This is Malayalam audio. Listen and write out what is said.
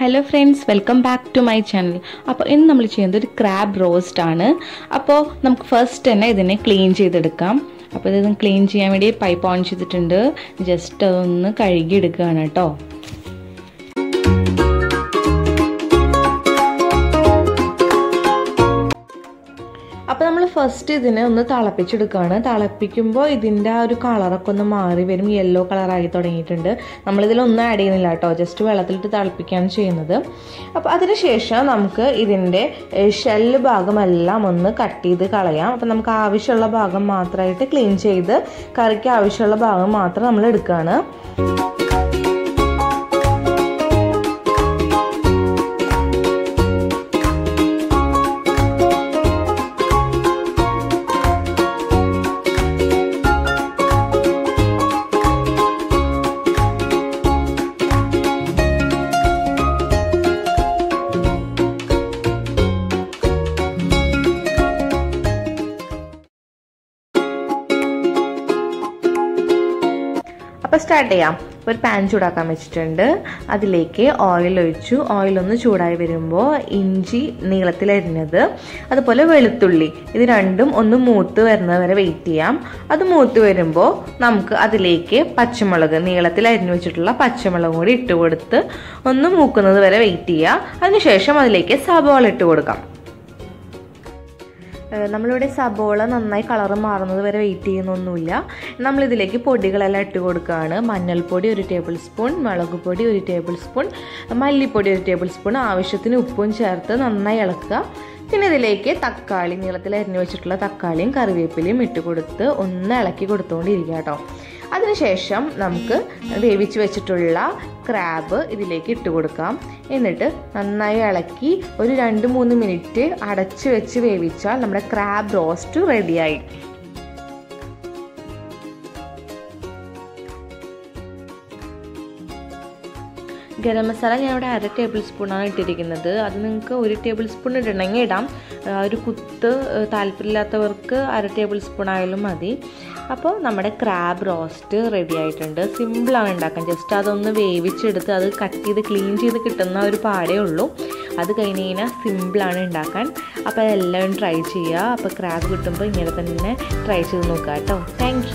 Hello friends welcome back to my channel അപ്പോൾ ഇന്ന് നമ്മൾ ചെയ്യുന്നത് ഒരു ക്രാബ് റോസ്റ്റ് ആണ്. അപ്പോൾ നമുക്ക് ഫസ്റ്റ് തന്നെ ഇതിനെ ക്ലീൻ ചെയ്തെടുക്കാം. അപ്പോൾ ഇത് ക്ലീൻ ചെയ്യാൻ വേണ്ടി പൈപ്പ് ഓൺ ചെയ്തിട്ടുണ്ട്. ജസ്റ്റ് ഒന്ന് കഴുകി എടുക്കുകയാണ് കേട്ടോ. ഫസ്റ്റ് ഇതിനെ ഒന്ന് തിളപ്പിച്ചെടുക്കുകയാണ് തിളപ്പിക്കുമ്പോൾ ഇതിന്റെ ആ ഒരു കളറൊക്കെ ഒന്ന് മാറി വരും. യെല്ലോ കളറായി തുടങ്ങിയിട്ടുണ്ട്. നമ്മളിതിലൊന്നും ആഡ് ചെയ്യുന്നില്ല കേട്ടോ. ജസ്റ്റ് വെള്ളത്തിലിട്ട് തിളപ്പിക്കുകയാണ് ചെയ്യുന്നത്. അപ്പോൾ അതിനുശേഷം നമുക്ക് ഇതിന്റെ ഷെല്ല് ഭാഗമെല്ലാം ഒന്ന് കട്ട് ചെയ്ത് കളയാം. അപ്പോൾ നമുക്ക് ആവശ്യമുള്ള ഭാഗം മാത്രമായിട്ട് ക്ലീൻ ചെയ്ത് കറിക്ക് ആവശ്യമുള്ള ഭാഗം മാത്രം നമ്മൾ എടുക്കുകയാണ്. അപ്പോൾ സ്റ്റാർട്ട് ചെയ്യാം. ഒരു പാൻ ചൂടാക്കാൻ വെച്ചിട്ടുണ്ട്. അതിലേക്ക് ഓയിൽ ഒഴിച്ചു. ഓയിൽ ഒന്ന് ചൂടായി വരുമ്പോൾ ഇഞ്ചി നീളത്തിലരിഞ്ഞത് അതുപോലെ വെളുത്തുള്ളി. ഇത് രണ്ടും ഒന്ന് മൂത്ത് വരുന്നത് വരെ വെയിറ്റ് ചെയ്യാം. അത് മൂത്ത് വരുമ്പോൾ നമുക്ക് അതിലേക്ക് പച്ചമുളക് നീളത്തിൽ അരിഞ്ഞു വെച്ചിട്ടുള്ള പച്ചമുളകും കൂടി ഇട്ട് കൊടുത്ത് ഒന്ന് മൂക്കുന്നത് വരെ വെയിറ്റ് ചെയ്യുക അതിനുശേഷം അതിലേക്ക് സവാള ഇട്ട് കൊടുക്കാം. നമ്മളിവിടെ സബോള നന്നായി കളറ് മാറുന്നത് വരെ വെയിറ്റ് ചെയ്യുന്നൊന്നുമില്ല. നമ്മളിതിലേക്ക് പൊടികളെല്ലാം ഇട്ട് കൊടുക്കുകയാണ് മഞ്ഞൾപ്പൊടി ഒരു ടേബിൾ സ്പൂൺ മുളക് പൊടി ഒരു ടേബിൾ സ്പൂൺ മല്ലിപ്പൊടി ഒരു ടേബിൾ സ്പൂൺ ആവശ്യത്തിന് ഉപ്പും ചേർത്ത് നന്നായി ഇളക്കുക. പിന്നെ ഇതിലേക്ക് തക്കാളി നീളത്തിൽ അരിഞ്ഞു വെച്ചിട്ടുള്ള തക്കാളിയും കറിവേപ്പിലയും ഇട്ട് കൊടുത്ത് ഒന്ന് ഇളക്കി കൊടുത്തുകൊണ്ടിരിക്കുക കേട്ടോ. അതിനുശേഷം നമുക്ക് വേവിച്ച് വെച്ചിട്ടുള്ള ക്രാബ് ഇതിലേക്ക് ഇട്ട് കൊടുക്കാം. എന്നിട്ട് നന്നായി ഇളക്കി ഒരു രണ്ട് മൂന്ന് മിനിറ്റ് അടച്ച് വെച്ച് വേവിച്ചാൽ നമ്മുടെ ക്രാബ് റോസ്റ്റ് റെഡിയായി. ഗരം മസാല ഞാൻ ഇവിടെ അര ടേബിൾ സ്പൂണാണ് ഇട്ടിരിക്കുന്നത്. അത് നിങ്ങൾക്ക് ഒരു ടേബിൾ സ്പൂൺ ഇടണമെങ്കിൽ ഇടാം. ഒരു കുത്ത് താല്പര്യമില്ലാത്തവർക്ക് അര ടേബിൾ സ്പൂൺ ആയാലും മതി. അപ്പോൾ നമ്മുടെ ക്രാബ് റോസ്റ്റ് റെഡി ആയിട്ടുണ്ട്. സിമ്പിളാണ് ഉണ്ടാക്കാൻ. ജസ്റ്റ് അതൊന്ന് വേവിച്ചെടുത്ത് അത് കട്ട് ചെയ്ത് ക്ലീൻ ചെയ്ത് കിട്ടുന്ന ഒരു പാടേ ഉള്ളൂ. അത് കഴിഞ്ഞ് കഴിഞ്ഞാൽ സിമ്പിളാണ് ഉണ്ടാക്കാൻ. അപ്പോൾ അതെല്ലാവരും ട്രൈ ചെയ്യുക. അപ്പോൾ ക്രാബ് കിട്ടുമ്പോൾ ഇങ്ങനെ തന്നെ ട്രൈ ചെയ്ത് നോക്കുക കേട്ടോ. താങ്ക്